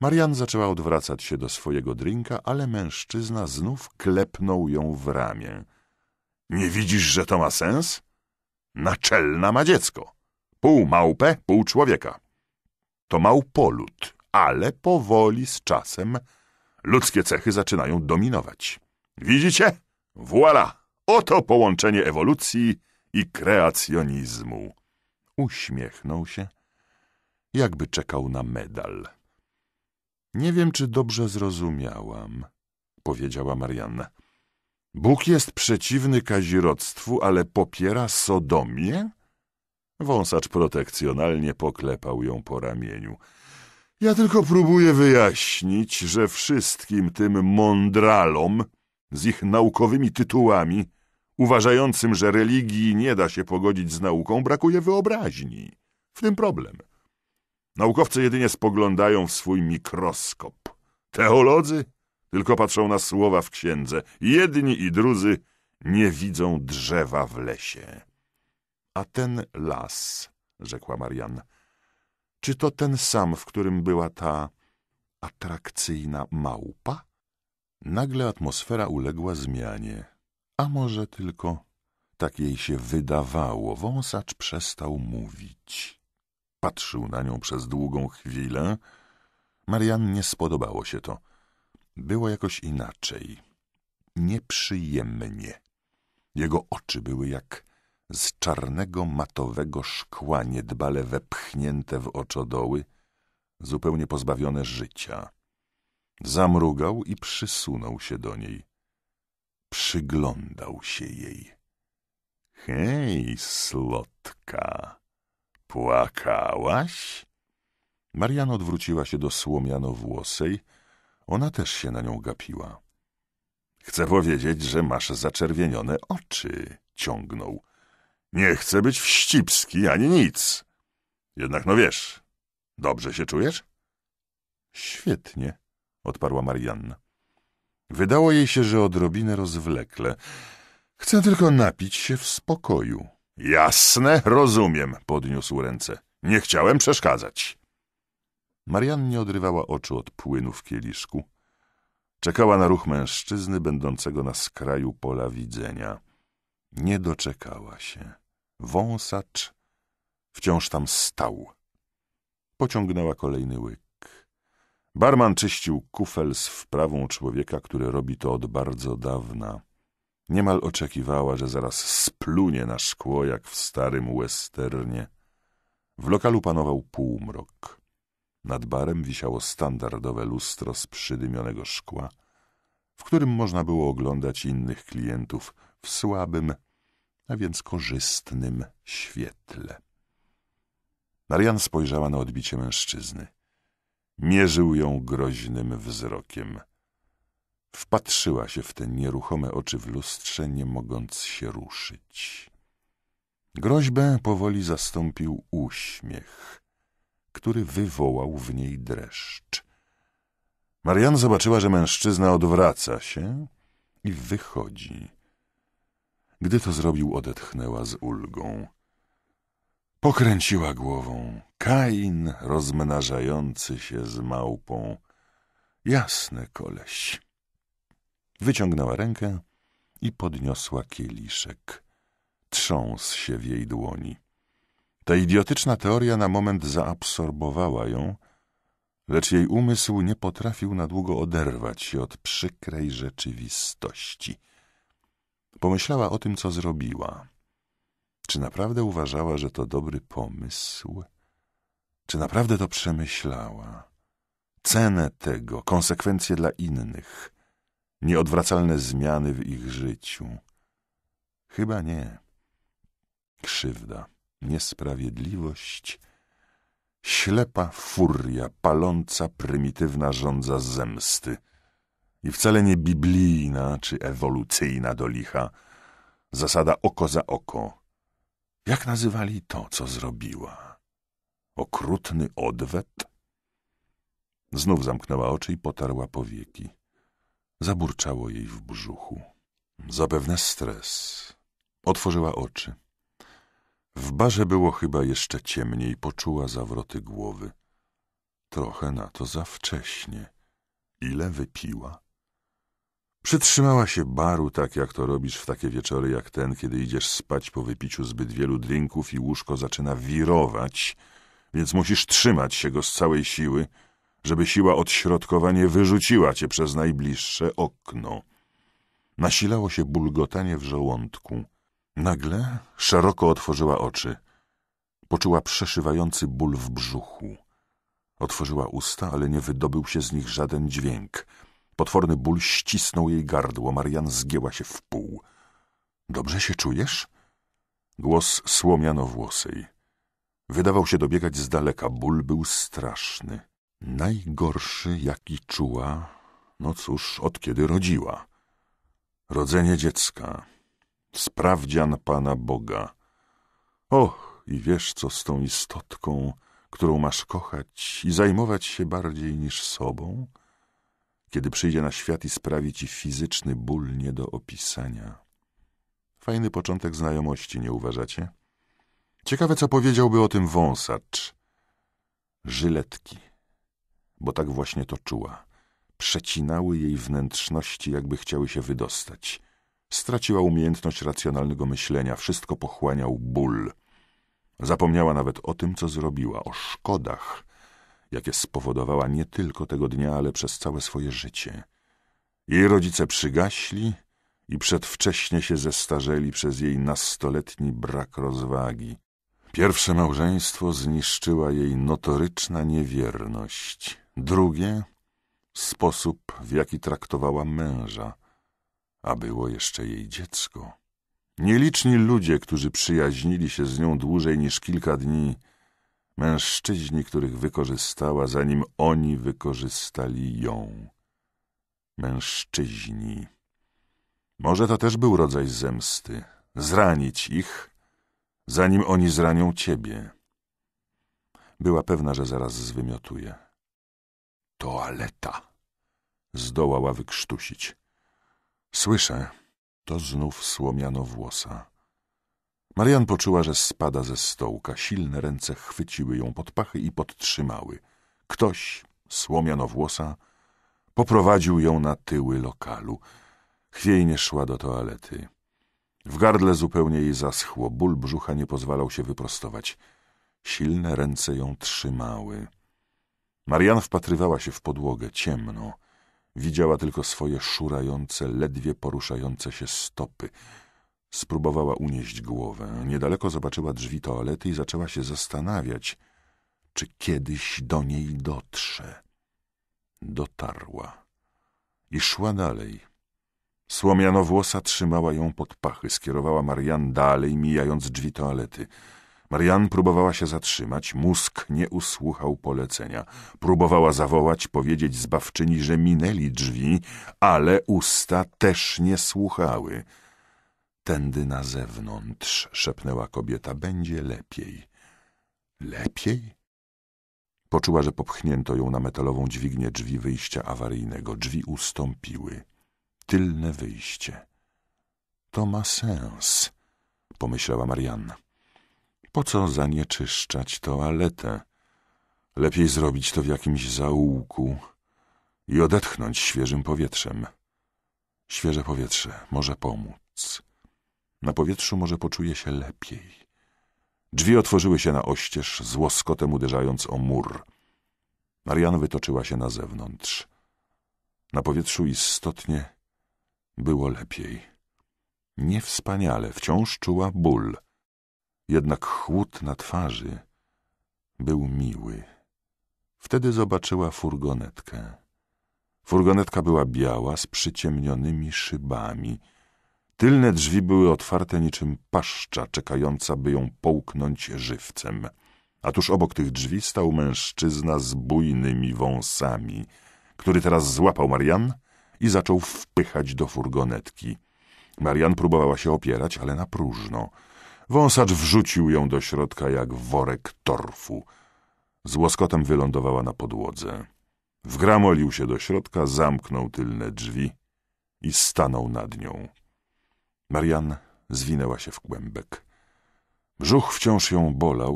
Marian zaczęła odwracać się do swojego drinka, ale mężczyzna znów klepnął ją w ramię. Nie widzisz, że to ma sens? Naczelna ma dziecko. Pół małpę, pół człowieka. To małpolud, ale powoli z czasem ludzkie cechy zaczynają dominować. Widzicie? Voila! Oto połączenie ewolucji i kreacjonizmu. Uśmiechnął się, jakby czekał na medal. Nie wiem, czy dobrze zrozumiałam, powiedziała Marianna. Bóg jest przeciwny kazirodztwu, ale popiera sodomię? Wąsacz protekcjonalnie poklepał ją po ramieniu. Ja tylko próbuję wyjaśnić, że wszystkim tym mądralom z ich naukowymi tytułami, uważającym, że religii nie da się pogodzić z nauką, brakuje wyobraźni. W tym problem. Naukowcy jedynie spoglądają w swój mikroskop. Teolodzy tylko patrzą na słowa w księdze. Jedni i drudzy nie widzą drzewa w lesie. A ten las, rzekła Marianna, czy to ten sam, w którym była ta atrakcyjna małpa? Nagle atmosfera uległa zmianie. A może tylko tak jej się wydawało. Wąsacz przestał mówić. Patrzył na nią przez długą chwilę. Marian nie spodobało się to. Było jakoś inaczej. Nieprzyjemnie. Jego oczy były jak z czarnego matowego szkła niedbale wepchnięte w oczodoły, zupełnie pozbawione życia. Zamrugał i przysunął się do niej. Przyglądał się jej. Hej, slotka, płakałaś? Marian odwróciła się do słomiano-włosej. Ona też się na nią gapiła. Chcę powiedzieć, że masz zaczerwienione oczy, ciągnął. Nie chcę być wścibski ani nic. Jednak no wiesz, dobrze się czujesz? Świetnie, odparła Marianna. Wydało jej się, że odrobinę rozwlekle. Chcę tylko napić się w spokoju. Jasne, rozumiem, podniósł ręce. Nie chciałem przeszkadzać. Marian nie odrywała oczu od płynu w kieliszku. Czekała na ruch mężczyzny będącego na skraju pola widzenia. Nie doczekała się. Wąsacz wciąż tam stał. Pociągnęła kolejny łyk. Barman czyścił kufel z wprawą człowieka, który robi to od bardzo dawna. Niemal oczekiwała, że zaraz splunie na szkło, jak w starym westernie. W lokalu panował półmrok. Nad barem wisiało standardowe lustro z przydymionego szkła, w którym można było oglądać innych klientów w słabym, a więc korzystnym świetle. Marian spojrzała na odbicie mężczyzny. Mierzył ją groźnym wzrokiem. Wpatrzyła się w te nieruchome oczy w lustrze, nie mogąc się ruszyć. Groźbę powoli zastąpił uśmiech, który wywołał w niej dreszcz. Marian zobaczyła, że mężczyzna odwraca się i wychodzi. Gdy to zrobił, odetchnęła z ulgą. Pokręciła głową. Kain rozmnażający się z małpą. Jasne, koleś. Wyciągnęła rękę i podniosła kieliszek. Trząsł się w jej dłoni. Ta idiotyczna teoria na moment zaabsorbowała ją, lecz jej umysł nie potrafił na długo oderwać się od przykrej rzeczywistości. Pomyślała o tym, co zrobiła. Czy naprawdę uważała, że to dobry pomysł? Czy naprawdę to przemyślała? Cenę tego, konsekwencje dla innych, nieodwracalne zmiany w ich życiu. Chyba nie. Krzywda, niesprawiedliwość, ślepa furia, paląca, prymitywna żądza zemsty. I wcale nie biblijna czy ewolucyjna do licha, zasada oko za oko. Jak nazywali to, co zrobiła? Okrutny odwet? Znów zamknęła oczy i potarła powieki. Zaburczało jej w brzuchu. Zapewne stres. Otworzyła oczy. W barze było chyba jeszcze ciemniej, poczuła zawroty głowy. trochę na to za wcześnie. Ile wypiła? Przytrzymała się baru tak, jak to robisz w takie wieczory jak ten, kiedy idziesz spać po wypiciu zbyt wielu drinków i łóżko zaczyna wirować, więc musisz trzymać się go z całej siły, żeby siła odśrodkowa nie wyrzuciła cię przez najbliższe okno. Nasilało się bulgotanie w żołądku. Nagle szeroko otworzyła oczy. Poczuła przeszywający ból w brzuchu. Otworzyła usta, ale nie wydobył się z nich żaden dźwięk. Potworny ból ścisnął jej gardło. Marian zgięła się w pół. Dobrze się czujesz? Głos słomianowłosej. Wydawał się dobiegać z daleka. Ból był straszny. Najgorszy, jaki czuła, no cóż, od kiedy rodziła. Rodzenie dziecka. Sprawdzian Pana Boga. Och, i wiesz, co z tą istotką, którą masz kochać i zajmować się bardziej niż sobą, kiedy przyjdzie na świat i sprawi ci fizyczny ból nie do opisania. Fajny początek znajomości, nie uważacie? Ciekawe, co powiedziałby o tym wąsacz. Żyletki, bo tak właśnie to czuła. Przecinały jej wnętrzności, jakby chciały się wydostać. Straciła umiejętność racjonalnego myślenia, wszystko pochłaniał ból. Zapomniała nawet o tym, co zrobiła, o szkodach, jakie spowodowała nie tylko tego dnia, ale przez całe swoje życie. Jej rodzice przygaśli i przedwcześnie się zestarzeli przez jej nastoletni brak rozwagi. Pierwsze małżeństwo zniszczyła jej notoryczna niewierność. Drugie sposób, w jaki traktowała męża, a było jeszcze jej dziecko. Nieliczni ludzie, którzy przyjaźnili się z nią dłużej niż kilka dni, mężczyźni, których wykorzystała, zanim oni wykorzystali ją. Mężczyźni. Może to też był rodzaj zemsty. Zranić ich, zanim oni zranią ciebie. Była pewna, że zaraz zwymiotuje. Toaleta. Zdołała wykrztusić. Słyszę. To znów słomiano włosa. Marian poczuła, że spada ze stołka. Silne ręce chwyciły ją pod pachy i podtrzymały. Ktoś, słomiano włosa, poprowadził ją na tyły lokalu. Chwiejnie szła do toalety. W gardle zupełnie jej zaschło. Ból brzucha nie pozwalał się wyprostować. Silne ręce ją trzymały. Marian wpatrywała się w podłogę, ciemno. Widziała tylko swoje szurające, ledwie poruszające się stopy. Spróbowała unieść głowę. Niedaleko zobaczyła drzwi toalety i zaczęła się zastanawiać, czy kiedyś do niej dotrze. Dotarła. I szła dalej. Słomianowłosa trzymała ją pod pachy, skierowała Marian dalej, mijając drzwi toalety. Marian próbowała się zatrzymać, mózg nie usłuchał polecenia. Próbowała zawołać, powiedzieć zbawczyni, że minęli drzwi, ale usta też nie słuchały. Tędy na zewnątrz, szepnęła kobieta, będzie lepiej. Lepiej? Poczuła, że popchnięto ją na metalową dźwignię drzwi wyjścia awaryjnego. Drzwi ustąpiły. Tylne wyjście. To ma sens, pomyślała Marianna. Po co zanieczyszczać toaletę? Lepiej zrobić to w jakimś zaułku i odetchnąć świeżym powietrzem. Świeże powietrze może pomóc. Na powietrzu może poczuje się lepiej. Drzwi otworzyły się na oścież, z łoskotem uderzając o mur. Marian wytoczyła się na zewnątrz. Na powietrzu istotnie było lepiej. Niewspaniale, wciąż czuła ból. Jednak chłód na twarzy był miły. Wtedy zobaczyła furgonetkę. Furgonetka była biała, z przyciemnionymi szybami. Tylne drzwi były otwarte niczym paszcza, czekająca, by ją połknąć żywcem. A tuż obok tych drzwi stał mężczyzna z bujnymi wąsami, który teraz złapał Marian i zaczął wpychać do furgonetki. Marian próbowała się opierać, ale na próżno. Wąsacz wrzucił ją do środka jak worek torfu. Z łoskotem wylądowała na podłodze. Wgramolił się do środka, zamknął tylne drzwi i stanął nad nią. Marian zwinęła się w kłębek. Brzuch wciąż ją bolał,